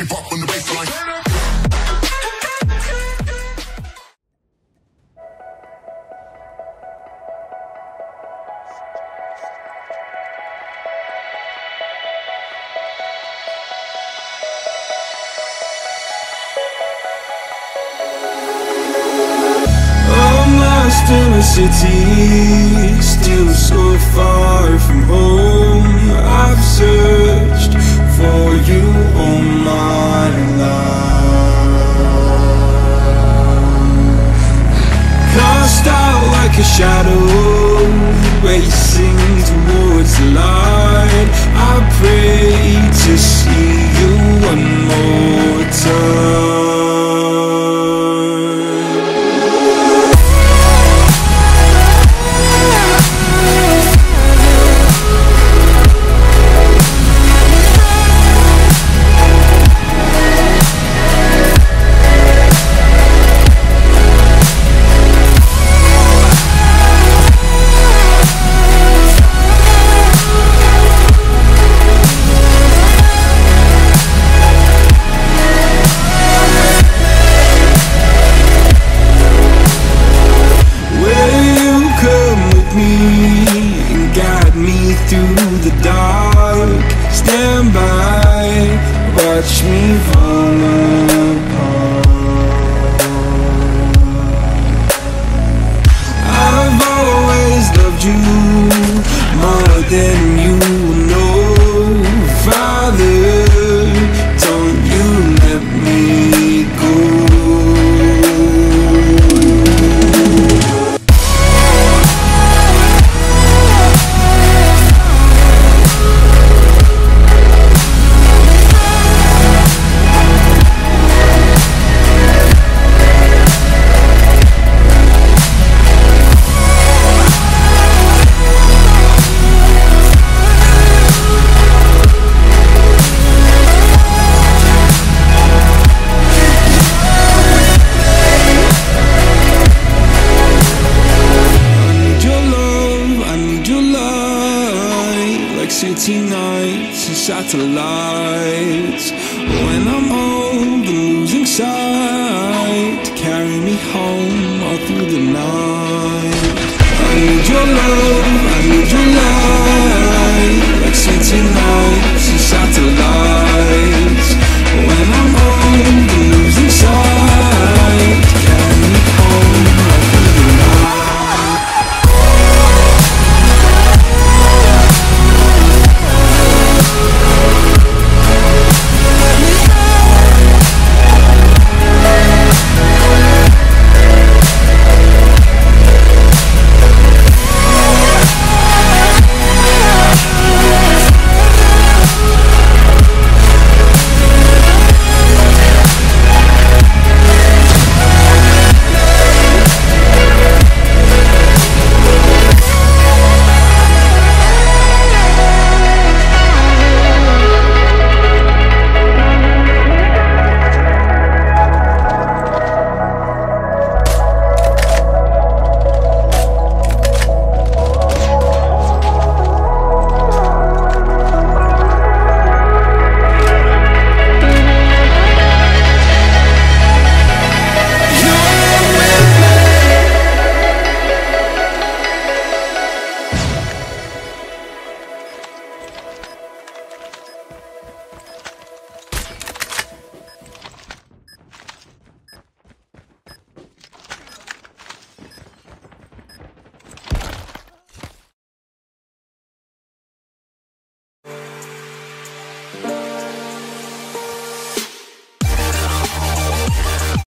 make it pop on the lost in a city, still so far from home. I've searched for you all my watch me fall apart. I've always loved you more than city nights and satellites. When I'm old and losing sight Carry me home all through the night. I need your love,